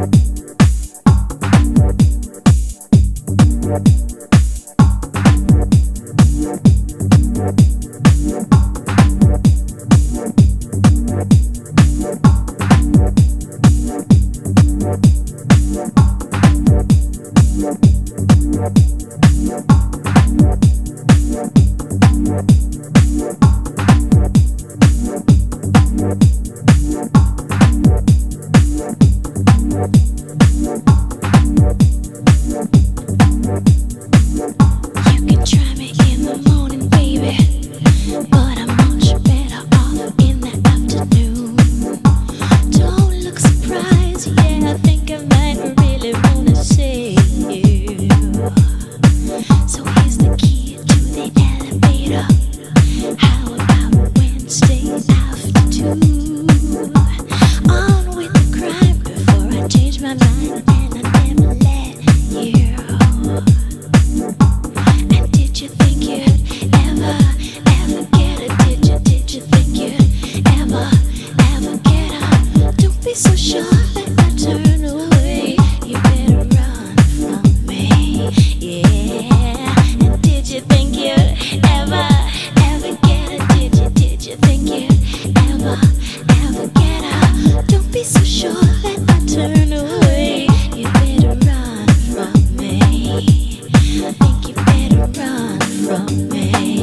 you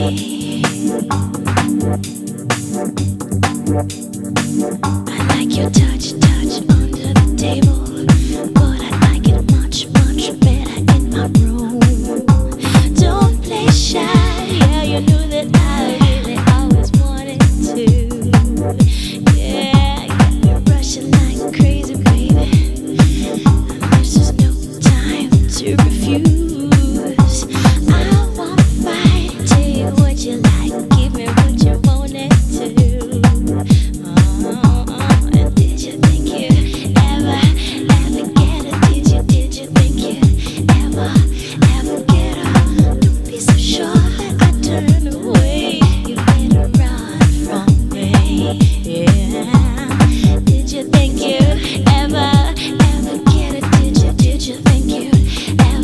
turn touch, touch under the from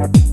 Thank